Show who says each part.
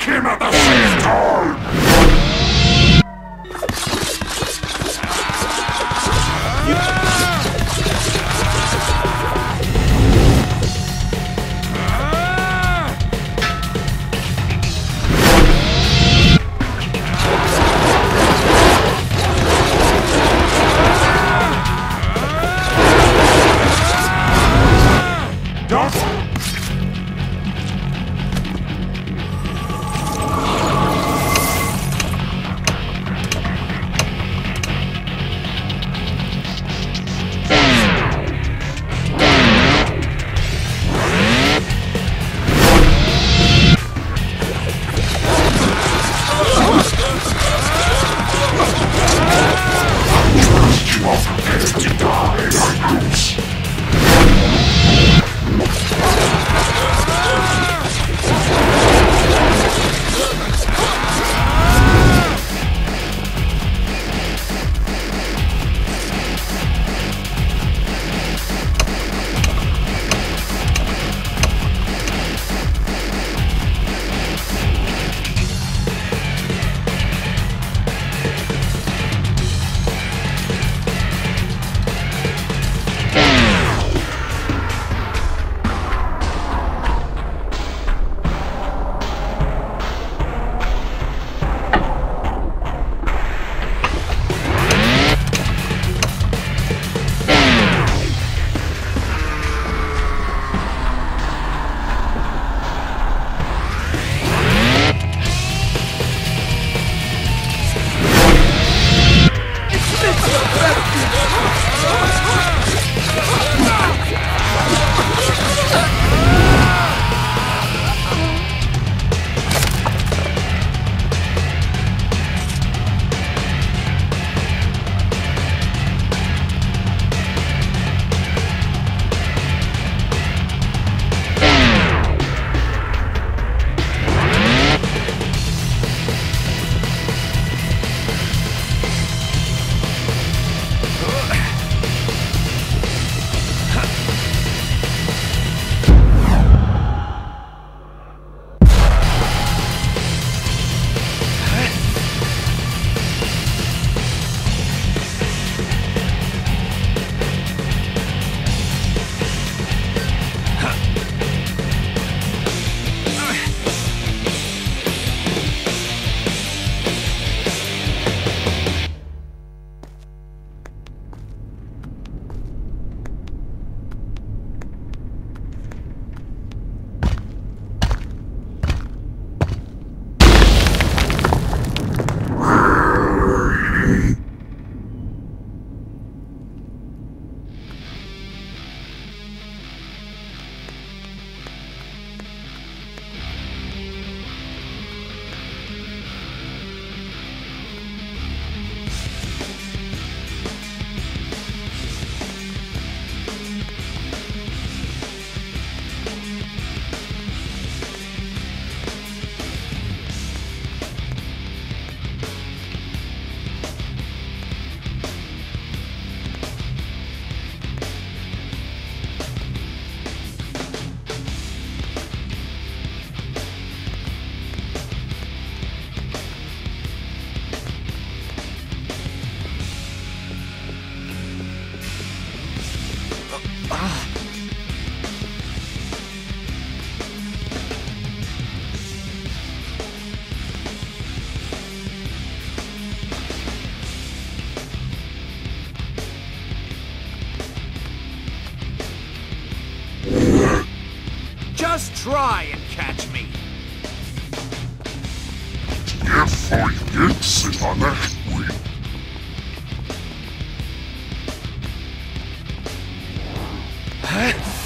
Speaker 1: him at the same time!
Speaker 2: Just try and catch me.
Speaker 1: Jeg får hjælpsætterne ud.
Speaker 2: Huh?